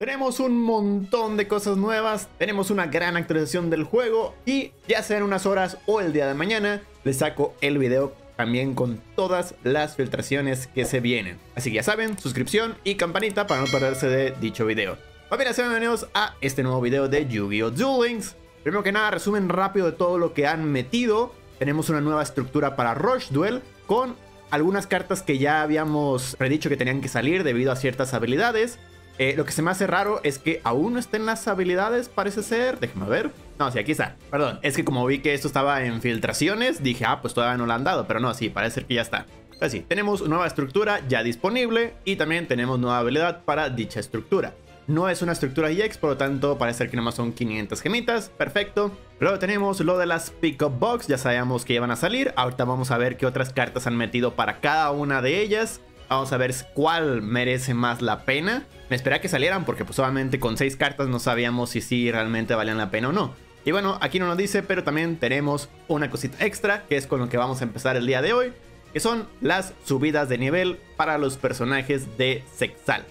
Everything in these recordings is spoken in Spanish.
Tenemos un montón de cosas nuevas, tenemos una gran actualización del juego y ya sea en unas horas o el día de mañana les saco el video también con todas las filtraciones que se vienen. Así que ya saben, suscripción y campanita para no perderse de dicho video. Familia, sean bienvenidos a este nuevo video de Yu-Gi-Oh! Duel Links. Primero que nada, resumen rápido de todo lo que han metido. Tenemos una nueva estructura para Rush Duel con algunas cartas que ya habíamos predicho que tenían que salir debido a ciertas habilidades. Eh, lo que se me hace raro es que aún no estén las habilidades, parece ser. Déjame ver. No, sí, aquí está. Perdón, es que como vi que esto estaba en filtraciones, dije, ah, pues todavía no lo han dado. Pero no, sí, parece que ya está. Así, tenemos nueva estructura ya disponible y también tenemos nueva habilidad para dicha estructura. No es una estructura EX, por lo tanto parece que nomás son 500 gemitas, perfecto. Luego tenemos lo de las Pickup Box, ya sabíamos que iban a salir. Ahorita vamos a ver qué otras cartas han metido para cada una de ellas. Vamos a ver cuál merece más la pena. Me esperaba que salieran porque pues obviamente con 6 cartas no sabíamos si sí realmente valían la pena o no. Y bueno, aquí no nos dice, pero también tenemos una cosita extra, que es con lo que vamos a empezar el día de hoy, que son las subidas de nivel para los personajes de Sexal.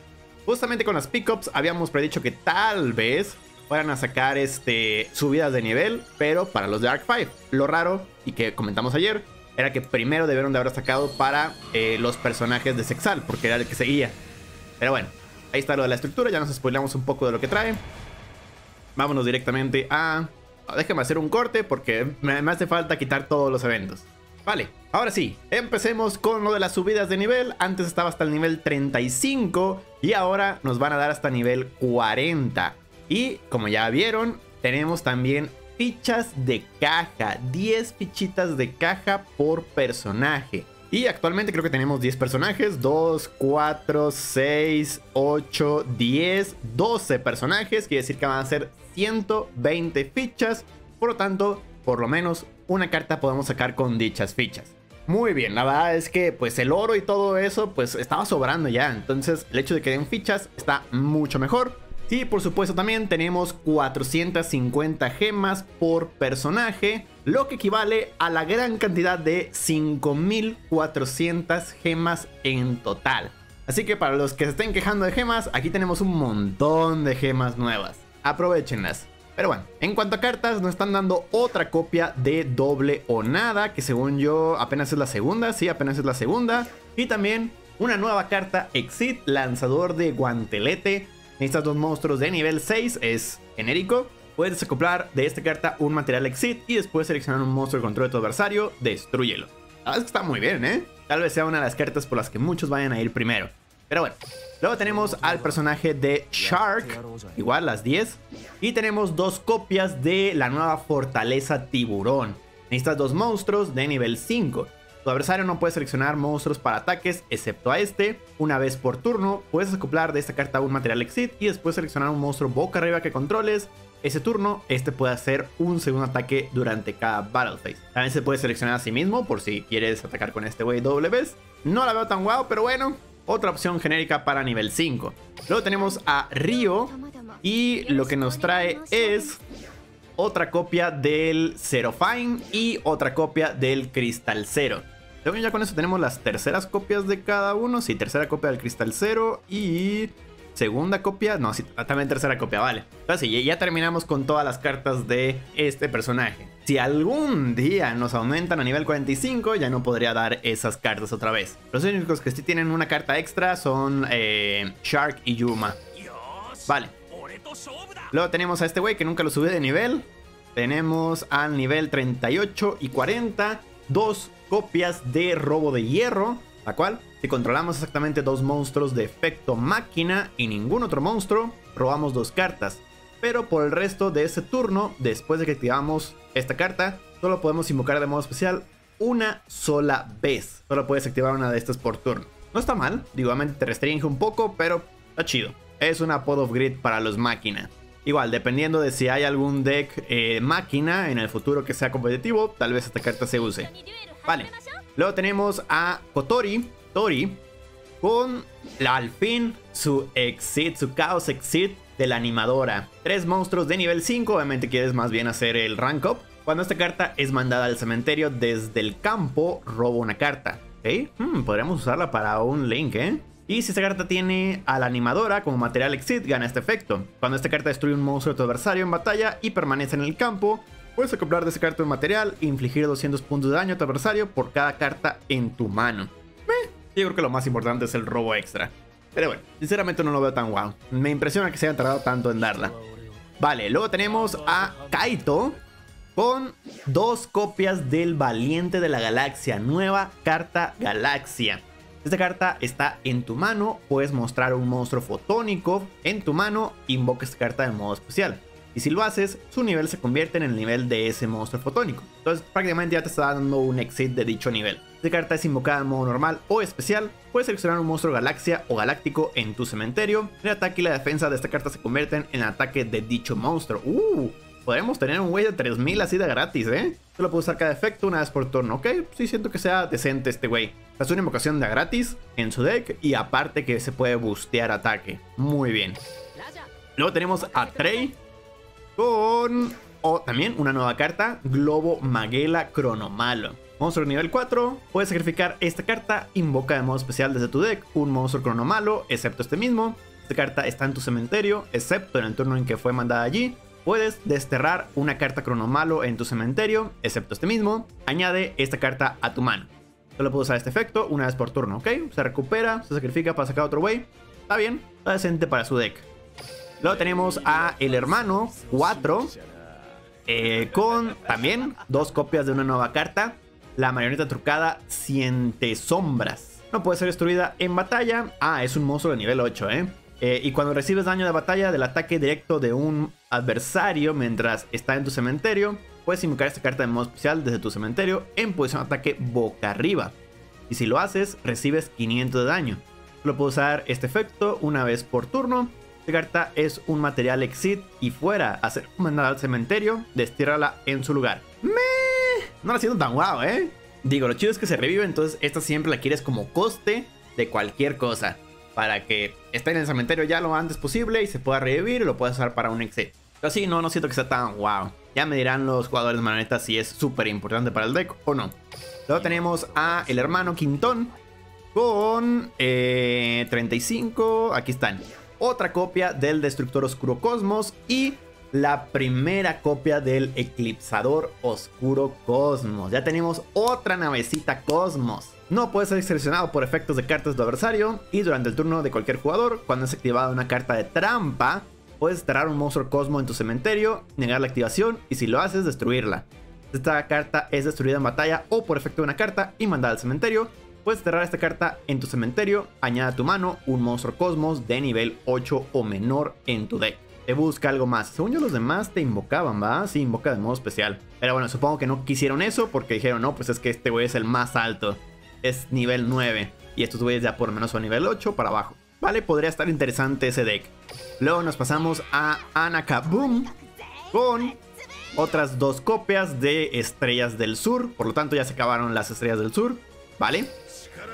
Justamente con las pickups habíamos predicho que tal vez fueran a sacar este, subidas de nivel, pero para los de Arc 5. Lo raro, y que comentamos ayer, era que primero debieron de haber sacado para eh, los personajes de Sexal, porque era el que seguía. Pero bueno, ahí está lo de la estructura, ya nos spoilamos un poco de lo que trae. Vámonos directamente a... Déjame hacer un corte porque me hace falta quitar todos los eventos. Vale, ahora sí, empecemos con lo de las subidas de nivel. Antes estaba hasta el nivel 35 y ahora nos van a dar hasta nivel 40. Y como ya vieron, tenemos también fichas de caja, 10 fichitas de caja por personaje. Y actualmente creo que tenemos 10 personajes, 2, 4, 6, 8, 10, 12 personajes, quiere decir que van a ser 120 fichas, por lo tanto, por lo menos una carta podemos sacar con dichas fichas. Muy bien, la verdad es que pues el oro y todo eso pues estaba sobrando ya, entonces el hecho de que den fichas está mucho mejor. Y por supuesto también tenemos 450 gemas por personaje, lo que equivale a la gran cantidad de 5400 gemas en total. Así que para los que se estén quejando de gemas, aquí tenemos un montón de gemas nuevas. Aprovechenlas. Pero bueno, en cuanto a cartas, nos están dando otra copia de doble o nada, que según yo apenas es la segunda, sí, apenas es la segunda. Y también una nueva carta Exit, lanzador de guantelete, Necesitas dos monstruos de nivel 6, es genérico. Puedes desacoplar de esta carta un material exit y después seleccionar un monstruo de control de tu adversario, destruyelo. La verdad es que está muy bien, ¿eh? Tal vez sea una de las cartas por las que muchos vayan a ir primero. Pero bueno, luego tenemos al personaje de Shark, igual las 10. Y tenemos dos copias de la nueva fortaleza tiburón. Necesitas dos monstruos de nivel 5. Tu adversario no puede seleccionar monstruos para ataques excepto a este. Una vez por turno, puedes acoplar de esta carta un material exit y después seleccionar un monstruo boca arriba que controles. Ese turno, este puede hacer un segundo ataque durante cada Battle Phase. También se puede seleccionar a sí mismo por si quieres atacar con este güey doble vez. No la veo tan guau, pero bueno, otra opción genérica para nivel 5. Luego tenemos a Río y lo que nos trae es otra copia del Zero Fine y otra copia del Cristal Zero ya con eso tenemos las terceras copias de cada uno. Sí, tercera copia del Cristal Cero y segunda copia. No, sí, también tercera copia, vale. Entonces sí, ya terminamos con todas las cartas de este personaje. Si algún día nos aumentan a nivel 45, ya no podría dar esas cartas otra vez. Los únicos que sí tienen una carta extra son eh, Shark y Yuma. Vale. Luego tenemos a este güey que nunca lo subí de nivel. Tenemos al nivel 38 y 40 dos copias de robo de hierro, la cual, si controlamos exactamente dos monstruos de efecto máquina y ningún otro monstruo, robamos dos cartas. Pero por el resto de ese turno, después de que activamos esta carta, solo podemos invocar de modo especial una sola vez. Solo puedes activar una de estas por turno. No está mal, digo, te restringe un poco, pero está chido. Es una Pod of Grid para los máquina. Igual, dependiendo de si hay algún deck eh, máquina en el futuro que sea competitivo, tal vez esta carta se use. Vale. Luego tenemos a Kotori, Tori, con la, al fin su exit, su Chaos Exit de la animadora. Tres monstruos de nivel 5, obviamente quieres más bien hacer el rank up. Cuando esta carta es mandada al cementerio desde el campo, robo una carta. ¿Ok? Hmm, podríamos usarla para un link, ¿eh? Y si esta carta tiene a la animadora como material exit, gana este efecto. Cuando esta carta destruye un monstruo de tu adversario en batalla y permanece en el campo, puedes acoplar de esa carta un material e infligir 200 puntos de daño a tu adversario por cada carta en tu mano. Eh, yo creo que lo más importante es el robo extra. Pero bueno, sinceramente no lo veo tan guau. Me impresiona que se hayan tardado tanto en darla. Vale, luego tenemos a Kaito con dos copias del Valiente de la Galaxia, nueva carta Galaxia. Esta carta está en tu mano, puedes mostrar un monstruo fotónico en tu mano, invoca esta carta de modo especial. Y si lo haces, su nivel se convierte en el nivel de ese monstruo fotónico. Entonces prácticamente ya te está dando un exit de dicho nivel. Esta carta es invocada en modo normal o especial. Puedes seleccionar un monstruo galaxia o galáctico en tu cementerio. El ataque y la defensa de esta carta se convierten en el ataque de dicho monstruo. ¡Uh! podemos tener un güey de 3000 así de gratis, ¿eh? Solo puedo usar cada efecto una vez por turno, ¿ok? Sí, siento que sea decente este güey. Es una invocación de gratis en su deck y aparte que se puede boostear ataque. Muy bien. Luego tenemos a Trey con o también una nueva carta, Globo Maguela Cronomalo. Monstruo nivel 4, puedes sacrificar esta carta, invoca de modo especial desde tu deck un monstruo cronomalo, excepto este mismo. Esta carta está en tu cementerio, excepto en el turno en que fue mandada allí. Puedes desterrar una carta cronomalo en tu cementerio, excepto este mismo. Añade esta carta a tu mano. Solo puedo usar este efecto una vez por turno, ¿ok? Se recupera, se sacrifica para sacar otro way. Está bien, está decente para su deck. Luego tenemos a el hermano 4. Eh, con también dos copias de una nueva carta. La marioneta trucada siente sombras. No puede ser destruida en batalla. Ah, es un monstruo de nivel 8, ¿eh? Eh, y cuando recibes daño de batalla del ataque directo de un adversario mientras está en tu cementerio, puedes invocar esta carta de modo especial desde tu cementerio en posición de ataque boca arriba. Y si lo haces, recibes 500 de daño. Solo puedo usar este efecto una vez por turno. Esta carta es un material exit y fuera hacer mandar al cementerio, destiérrala en su lugar. Me... No la siento tan guau, ¿eh? Digo, lo chido es que se revive, entonces esta siempre la quieres como coste de cualquier cosa para que esté en el cementerio ya lo antes posible y se pueda revivir y lo puedas usar para un exit. Pero sí, no, no siento que sea tan wow. Ya me dirán los jugadores maneta si es súper importante para el deck o no. Luego tenemos a el hermano Quintón con 35. Eh, aquí están. Otra copia del Destructor Oscuro Cosmos y la primera copia del Eclipsador Oscuro Cosmos. Ya tenemos otra navecita Cosmos. No puede ser seleccionado por efectos de cartas de adversario y durante el turno de cualquier jugador, cuando es activada una carta de trampa, puedes cerrar un monstruo Cosmo en tu cementerio, negar la activación y si lo haces, destruirla. Esta carta es destruida en batalla o por efecto de una carta y mandada al cementerio. Puedes cerrar esta carta en tu cementerio, añade a tu mano un monstruo Cosmos de nivel 8 o menor en tu deck te busca algo más. Según yo, los demás te invocaban, ¿va? Sí, invoca de modo especial. Pero bueno, supongo que no quisieron eso porque dijeron, no, pues es que este güey es el más alto. Es nivel 9. Y estos güeyes ya por menos son nivel 8 para abajo. Vale, podría estar interesante ese deck. Luego nos pasamos a Anakaboom con otras dos copias de Estrellas del Sur. Por lo tanto, ya se acabaron las Estrellas del Sur. Vale.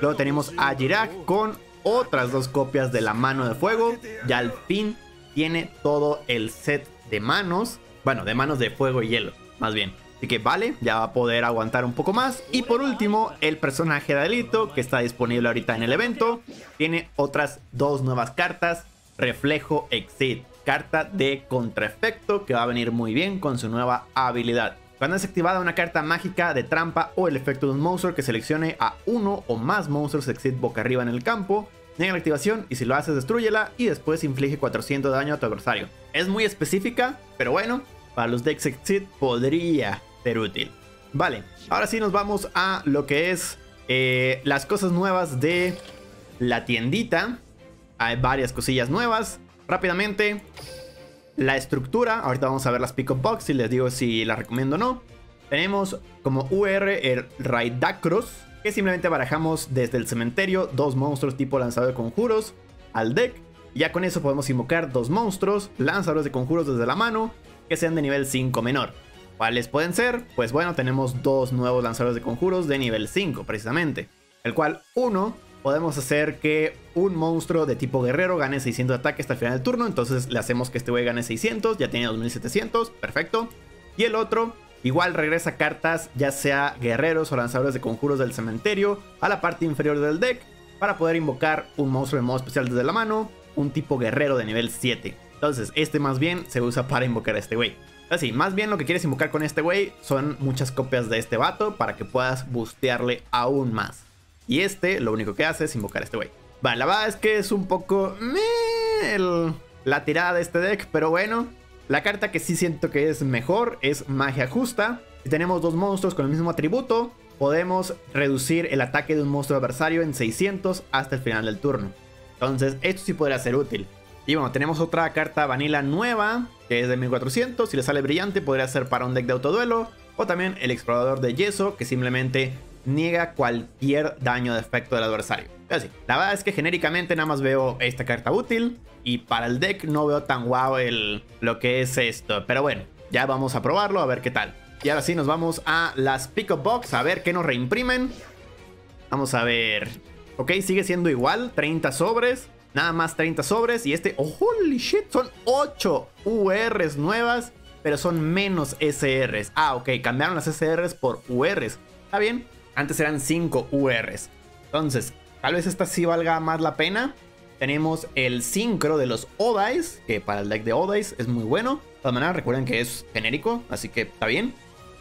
Luego tenemos a Jirak con otras dos copias de la Mano de Fuego. Ya al fin tiene todo el set de manos. Bueno, de manos de fuego y hielo, más bien. Así que vale, ya va a poder aguantar un poco más. Y por último, el personaje de Alito, que está disponible ahorita en el evento, tiene otras dos nuevas cartas. Reflejo Exit, carta de contraefecto que va a venir muy bien con su nueva habilidad. Cuando es activada una carta mágica de trampa o el efecto de un monstruo que seleccione a uno o más monstruos Exit boca arriba en el campo, Niega la activación y si lo haces destruyela y después inflige 400 de daño a tu adversario. Es muy específica, pero bueno, para los decks Exit podría ser útil. Vale, ahora sí nos vamos a lo que es eh, las cosas nuevas de la tiendita. Hay varias cosillas nuevas. Rápidamente, la estructura. Ahorita vamos a ver las pick-up box y les digo si las recomiendo o no. Tenemos como UR el Raidacros que simplemente barajamos desde el cementerio dos monstruos tipo lanzador de conjuros al deck. Ya con eso podemos invocar dos monstruos, lanzadores de conjuros desde la mano, que sean de nivel 5 menor. ¿Cuáles pueden ser? Pues bueno, tenemos dos nuevos lanzadores de conjuros de nivel 5 precisamente. El cual uno podemos hacer que un monstruo de tipo guerrero gane 600 de ataque hasta el final del turno. Entonces le hacemos que este güey gane 600, ya tiene 2700, perfecto. Y el otro Igual regresa cartas, ya sea guerreros o lanzadores de conjuros del cementerio, a la parte inferior del deck. para poder invocar un monstruo de modo especial desde la mano, un tipo guerrero de nivel 7. Entonces, este más bien se usa para invocar a este güey. Así, más bien lo que quieres invocar con este güey son muchas copias de este vato para que puedas bustearle aún más. Y este lo único que hace es invocar a este güey. Vale, la verdad es que es un poco... la tirada de este deck, pero bueno. La carta que sí siento que es mejor es Magia Justa. Si tenemos dos monstruos con el mismo atributo, podemos reducir el ataque de un monstruo adversario en 600 hasta el final del turno. Entonces, esto sí podría ser útil. Y bueno, tenemos otra carta vanilla nueva, que es de 1400. Si le sale brillante, podría ser para un deck de autoduelo. O también el explorador de yeso, que simplemente niega cualquier daño de efecto del adversario. Pero sí, la verdad es que genéricamente nada más veo esta carta útil. Y para el deck no veo tan guau el, lo que es esto. Pero bueno, ya vamos a probarlo, a ver qué tal. Y ahora sí, nos vamos a las Pick-Up Box, a ver qué nos reimprimen. Vamos a ver. Ok, sigue siendo igual, 30 sobres. Nada más 30 sobres. Y este, oh, holy shit, son 8 URs nuevas, pero son menos SRs. Ah, ok, cambiaron las SRs por URs. Está bien, antes eran 5 URs. Entonces, tal vez esta sí valga más la pena. Tenemos el sincro de los Odice, que para el deck de Odice es muy bueno. De todas maneras, recuerden que es genérico, así que está bien.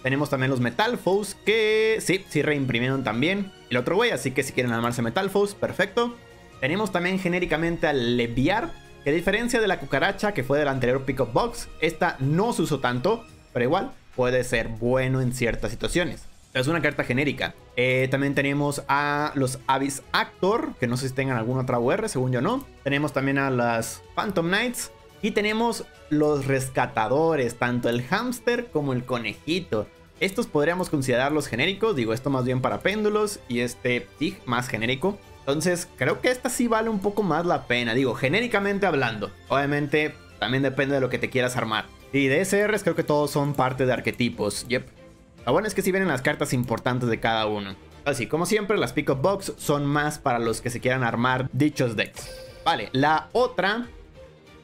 Tenemos también los Metal Foes, que sí, sí reimprimieron también el otro güey, así que si quieren armarse Metal Foes, perfecto. Tenemos también genéricamente al Leviar, que a diferencia de la cucaracha que fue del anterior Pickup Box, esta no se usó tanto, pero igual puede ser bueno en ciertas situaciones. Es una carta genérica. Eh, también tenemos a los Abyss Actor, que no sé si tengan alguna otra UR, según yo no. Tenemos también a las Phantom Knights. Y tenemos los rescatadores, tanto el hámster como el conejito. Estos podríamos considerarlos genéricos, digo esto más bien para péndulos y este TIG más genérico. Entonces, creo que esta sí vale un poco más la pena. Digo, genéricamente hablando. Obviamente, también depende de lo que te quieras armar. Y de SRs creo que todos son parte de arquetipos. Yep. Lo bueno es que sí vienen las cartas importantes de cada uno. Así, como siempre, las Pick-Up Box son más para los que se quieran armar dichos decks. Vale, la otra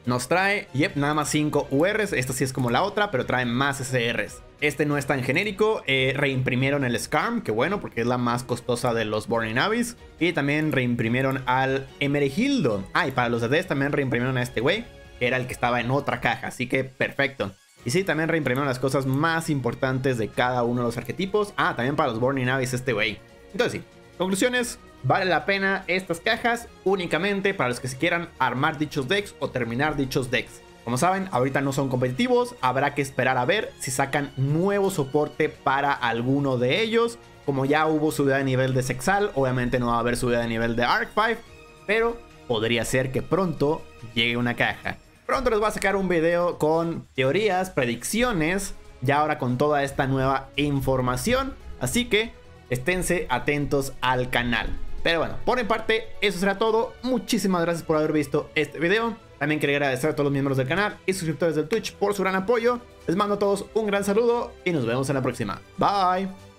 nos trae, yep, nada más 5 URs. Esta sí es como la otra, pero trae más SRs. Este no es tan genérico. Eh, reimprimieron el Scarm, que bueno, porque es la más costosa de los Burning Abyss. Y también reimprimieron al Emerigildo. Ah, y para los DDs también reimprimieron a este güey, que era el que estaba en otra caja. Así que perfecto. Y sí, también reimprimieron las cosas más importantes de cada uno de los arquetipos. Ah, también para los Burning Abyss este güey. Entonces sí, conclusiones. Vale la pena estas cajas únicamente para los que se quieran armar dichos decks o terminar dichos decks. Como saben, ahorita no son competitivos, habrá que esperar a ver si sacan nuevo soporte para alguno de ellos. Como ya hubo subida de nivel de Sexal, obviamente no va a haber subida de nivel de Arc 5, pero podría ser que pronto llegue una caja. Pronto les voy a sacar un video con teorías, predicciones, ya ahora con toda esta nueva información, así que esténse atentos al canal. Pero bueno, por mi parte, eso será todo. Muchísimas gracias por haber visto este video. También quería agradecer a todos los miembros del canal y suscriptores del Twitch por su gran apoyo. Les mando a todos un gran saludo y nos vemos en la próxima. Bye.